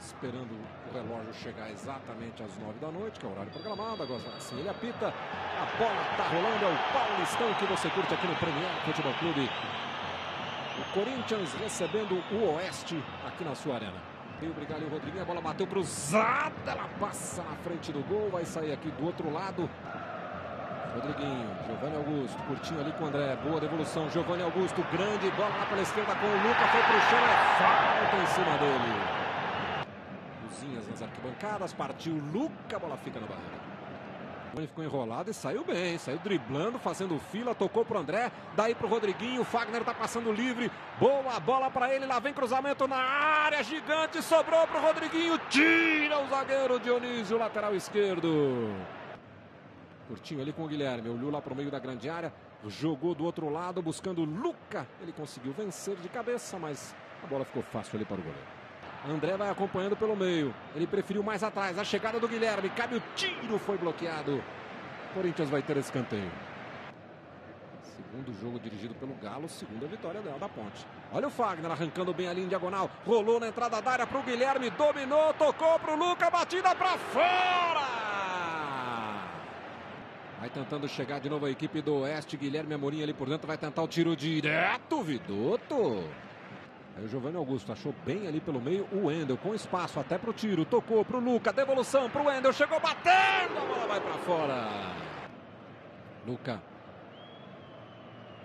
esperando o relógio chegar exatamente às nove da noite, que é o horário programado. Agora assim ele apita. A bola tá rolando, é o Paulistão que você curte aqui no Premier Futebol Clube. O Corinthians recebendo o Oeste aqui na sua arena. Veio brigar ali o Rodriguinho, a bola bateu cruzada, ela passa na frente do gol, vai sair aqui do outro lado. Rodriguinho, Giovanni Augusto, curtinho ali com o André, boa devolução, Giovanni Augusto, grande bola lá pela esquerda com o Luca, foi pro chão, é falta em cima dele. Luzinhas nas arquibancadas, partiu Luca, a bola fica na barreira. Ele ficou enrolado e saiu bem, saiu driblando, fazendo fila, tocou pro André, daí pro Rodriguinho, o Fagner tá passando livre, boa bola para ele, lá vem cruzamento na área, gigante, sobrou pro Rodriguinho, tira o zagueiro Dionísio, lateral esquerdo. Curtinho ali com o Guilherme. Olhou lá para o meio da grande área. Jogou do outro lado, buscando Luca. Ele conseguiu vencer de cabeça, mas a bola ficou fácil ali para o goleiro. André vai acompanhando pelo meio. Ele preferiu mais atrás. A chegada do Guilherme. Cabe o tiro, foi bloqueado. Corinthians vai ter escanteio. Segundo jogo dirigido pelo Galo, segunda vitória dela da Ponte. Olha o Fagner arrancando bem ali em diagonal. Rolou na entrada da área para o Guilherme. Dominou, tocou para o Luca. Batida para fora. Vai tentando chegar de novo a equipe do Oeste. Guilherme Amorim ali por dentro vai tentar o tiro direto. Vidoto. Aí o Giovanni Augusto achou bem ali pelo meio o Wendel com espaço até pro tiro. Tocou pro Luca. Devolução pro Wendel. Chegou batendo. A bola vai para fora. Luca.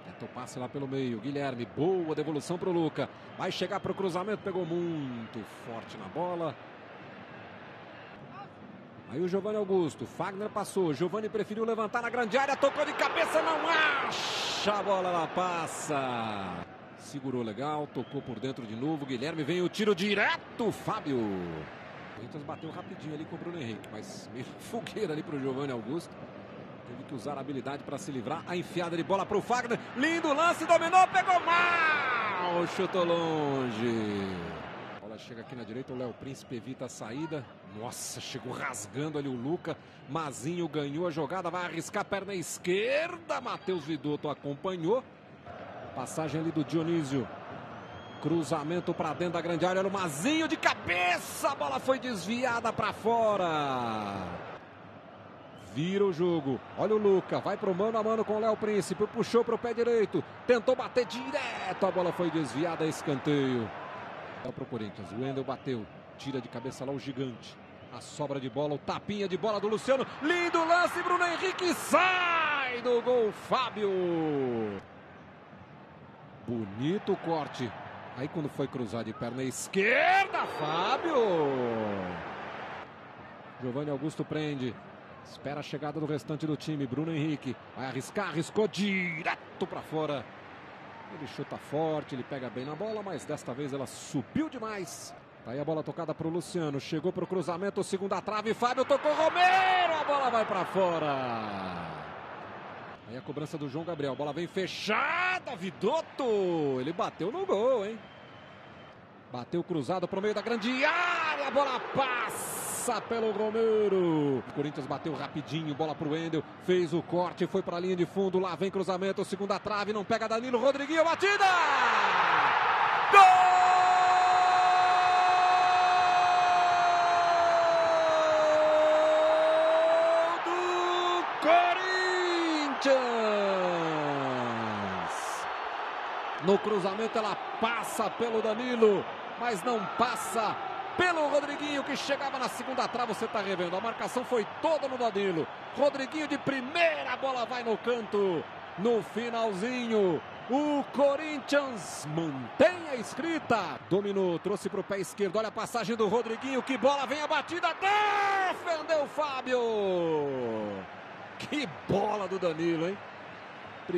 Tentou passe lá pelo meio. Guilherme. Boa devolução pro Luca. Vai chegar pro cruzamento. Pegou muito forte na bola. Aí o Giovanni Augusto, Fagner passou, Giovanni preferiu levantar na grande área, tocou de cabeça, não acha a bola, ela passa. Segurou legal, tocou por dentro de novo, Guilherme vem o tiro direto, Fábio. Corinthians bateu rapidinho ali com o Bruno Henrique, mas meio fogueira ali para o Giovanni Augusto. Teve que usar a habilidade para se livrar, a enfiada de bola para o Fagner, lindo lance, dominou, pegou mal, chutou longe chega aqui na direita, o Léo Príncipe evita a saída. Nossa, chegou rasgando ali o Luca. Mazinho ganhou a jogada, vai arriscar a perna esquerda. Matheus Vidotto acompanhou. Passagem ali do Dionísio. Cruzamento para dentro da grande área. Olha o Mazinho de cabeça. A bola foi desviada para fora. Vira o jogo. Olha o Luca. Vai pro mano a mano com o Léo Príncipe. Puxou pro pé direito. Tentou bater direto. A bola foi desviada. Escanteio. É para o Corinthians. O Wendel bateu. Tira de cabeça lá o gigante. A sobra de bola, o tapinha de bola do Luciano. Lindo lance, Bruno Henrique sai do gol, Fábio. Bonito corte. Aí quando foi cruzar de perna esquerda, Fábio. Giovanni Augusto prende. Espera a chegada do restante do time. Bruno Henrique vai arriscar, arriscou direto para fora. Ele chuta forte, ele pega bem na bola, mas desta vez ela subiu demais. Tá aí a bola tocada para o Luciano, chegou para o cruzamento, segunda trave, Fábio tocou Romero, a bola vai para fora. Aí a cobrança do João Gabriel, bola vem fechada, Vidotto, ele bateu no gol, hein? Bateu cruzado para o meio da grande área, a bola passa pelo Romero. O Corinthians bateu rapidinho, bola pro Wendel, fez o corte, foi para a linha de fundo, lá vem cruzamento, segunda trave, não pega Danilo, Rodriguinho, batida! Gol do Corinthians! No cruzamento ela passa pelo Danilo, mas não passa pelo Rodriguinho que chegava na segunda trave, você está revendo. A marcação foi toda no Danilo. Rodriguinho de primeira, a bola vai no canto. No finalzinho, o Corinthians mantém a escrita. Dominou, trouxe para o pé esquerdo. Olha a passagem do Rodriguinho. Que bola vem a batida. Defendeu o Fábio. Que bola do Danilo, hein?